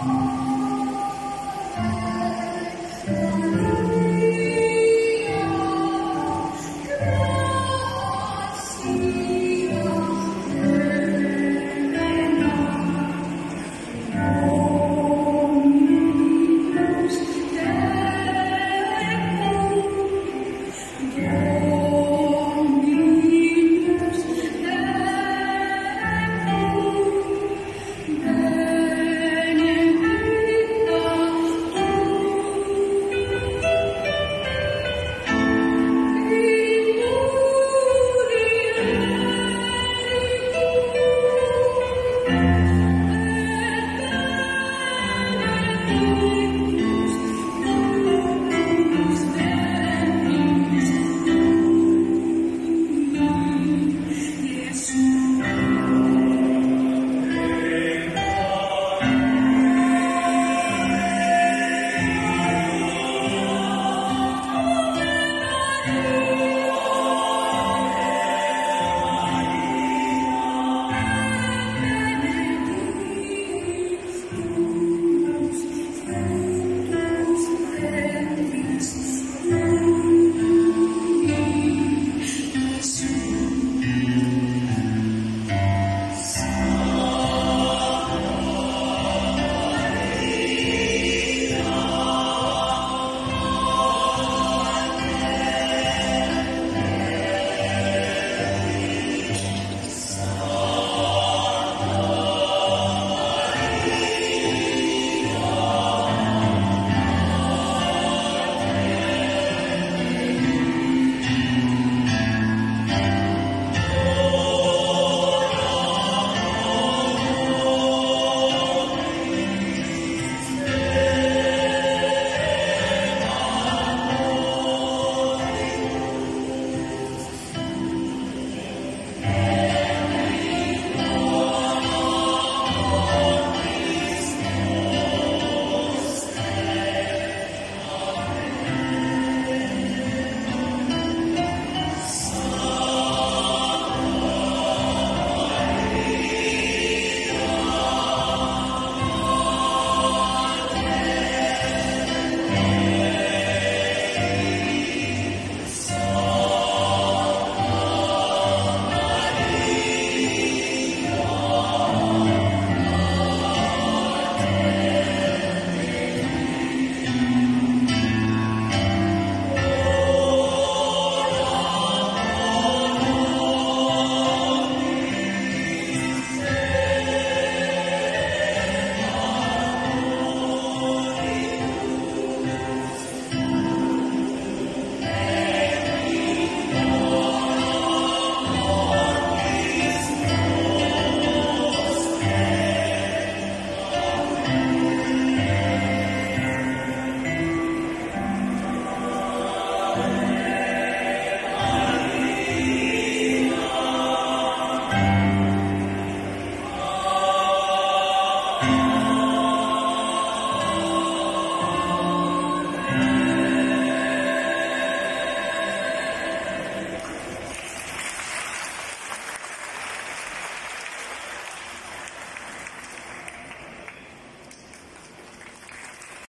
Thank you. You.